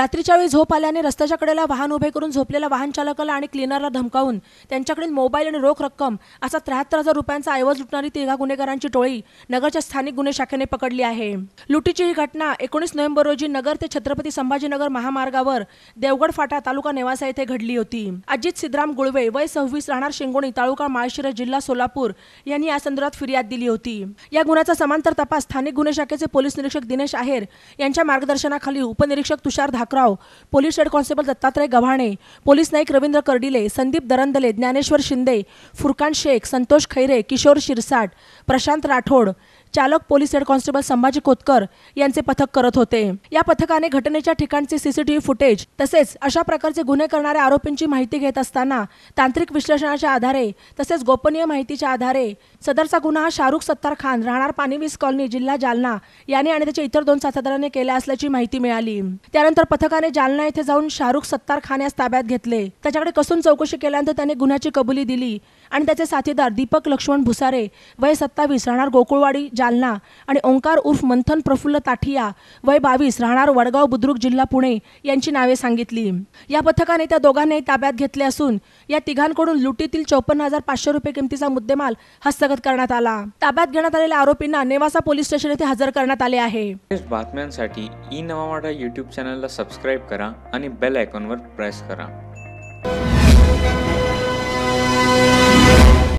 रात्रीच्या वेळी झोप आल्याने रस्त्याच्या कडेला वाहन उभे करून झोपलेल्या वाहन चालकाला आणि क्लिनरला धमकावून त्यांच्याकडील मोबाईल आणि रोख रक्कम असा त्र्याहत्तर हजार रुपयांचा ऐवज लुटणारी तिघा गुन्हेगारांची टोळी नगरच्या स्थानिक गुन्हे शाखेने पकडली आहे. लुटीची ही घटना एकोणीस नोव्हेंबर रोजी नगर ते छत्रपती संभाजीनगर महामार्गावर देवगड फाटा तालुका नेवासा येथे घडली होती. अजित सिद्धराम गुळवे वय सव्वीस राहणार शिंगोणी तालुका माळशिरस जिल्हा सोलापूर यांनी या संदर्भात फिर्याद दिली होती. या गुन्ह्याचा समांतर तपास स्थानिक गुन्हे शाखेचे पोलीस निरीक्षक दिनेश आहेर यांच्या मार्गदर्शनाखाली उपनिरीक्षक Tushar Dhak Dhakrao police head constable Dattatray Gavhane police Naik Ravindra Kardile Sandip Darandale Dnyaneshwar Shinde Furkan Shaikh Santosh Khaire Kishor Shirsat Prashant Rathod चालक police head constable Sambhaji Kotkar यांचे पथक करत होते. या पथकाने घटनेच्या ठिकाणचे सीसीटीव्ही फुटेज तसेच अशा प्रकारचे गुन्हे करणाऱ्या आरोपींची माहिती घेत असताना तांत्रिक विश्लेषणाच्या आधारे तसेच गोपनीय माहितीच्या आधारे सदरचा गुन्हा शाहरुख सत्तार खान राहणार पाणीवीस कॉलनी जिल्हा जालना याने आणि त्याच्या इतर दोन साथीदारांनी केला असल्याची माहिती मिळाली. त्यानंतर पथकाने जालना येथे जाऊन शाहरुख सत्तार खान यास ताब्यात घेतले. त्याच्याकडे कसून चौकशी केल्यानंतर त्याने गुन्ह्याची कबुली दिली आणि त्याचे साथीदार दीपक लक्ष्मण भुसारे वय सत्तावीस राहणार गोकुळवाडी जालना आणि ओंकार उर्फ मंथन प्रफुल्ल ताठिया वय बावीस राहणार वडगाव बुद्रुक जिल्हा पुणे यांची नावे सांगितली. या पथकाने त्या दोघांनाही ताब्यात घेतले असून या तिघांकडून लुटीतील चौपन्न हजार पाचशे रुपये किमतीचा मुद्देमाल हस्तगत करण्यात आला. ताब्यात घेण्यात आलेल्या आरोपींना नेवासा पोलीस स्टेशन येथे हजर करण्यात आले आहे. बातम्यांसाठी ई नवा युट्यूब यूट्यूब चॅनलला सबस्क्राईब करा आणि बेल आयकॉनवर प्रेस करा.